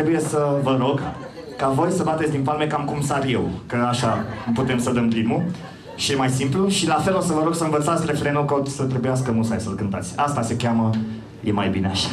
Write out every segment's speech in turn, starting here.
trebuie să vă rog ca voi să bateți din palme cam cum sar eu, că așa putem să dăm ritmul și e mai simplu și la fel o să vă rog să învățați refrenul că o să trebuiască musai să-l cântați. Asta se cheamă E mai bine așa.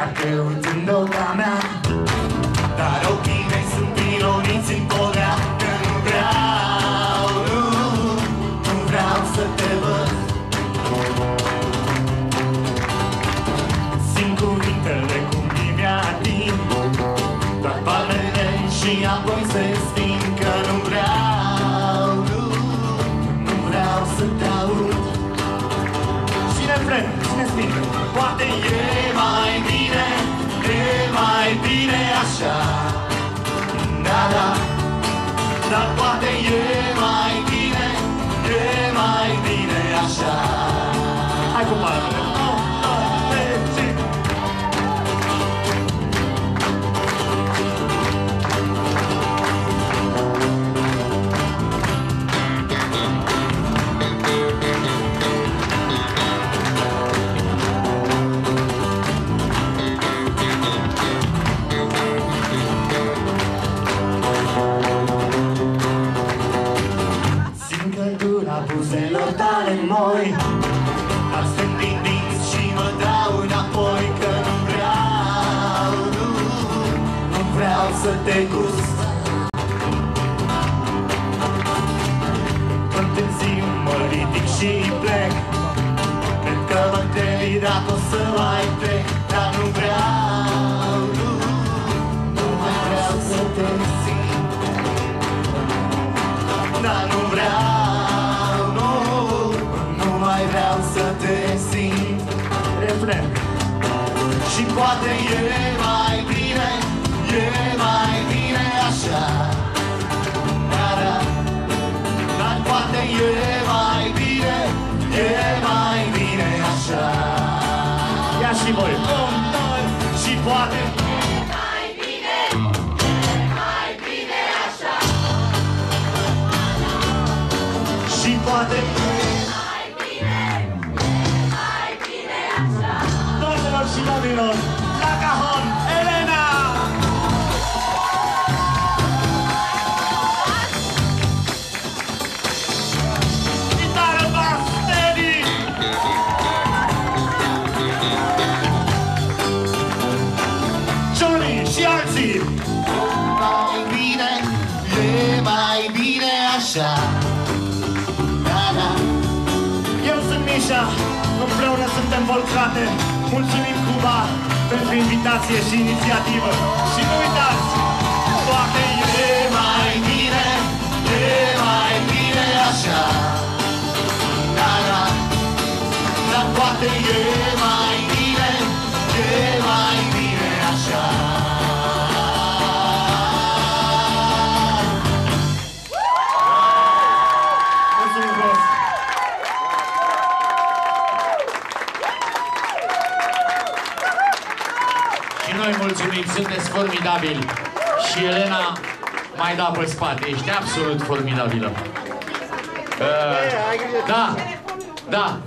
Privirea căutând-o ca mea. Dar ochii mei sunt ironiți în podea Că nu vreau, nu, nu vreau să te văd. Simt cuvintele cum mi-ating Doar palmele și apoi se sting. Că nu vreau, nu, nu vreau să te aud. Și refren, și ne spin Poate e mai bine, e mai bine așa. Da, da Dar poate e să te gust În târziu mă ridic și plec. Cred că mă întrebi dacă o să mai plec Dar nu vreau, nu, nu mai vreau să te simt. Dar nu vreau, nu, nu mai vreau să te simt. Refren. Și poate e mai bine, e mai bine așa. Da, da Dar poate e mai bine, e mai bine așa. Ia și voi, un, doi, și poate Și poate Doamnelor și domnilor La cajon, așa. Da, da. Eu sunt Misha, împreună suntem Volcrate. Mulțumim Cuba pentru invitație și inițiativă. Și nu uitați, poate noi mulțumim, sunteți formidabili. Și Elena mai da pe spate, ești absolut formidabilă. Uh, da, da,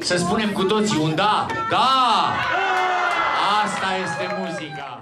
să spunem cu toții un da, da! Asta este muzica.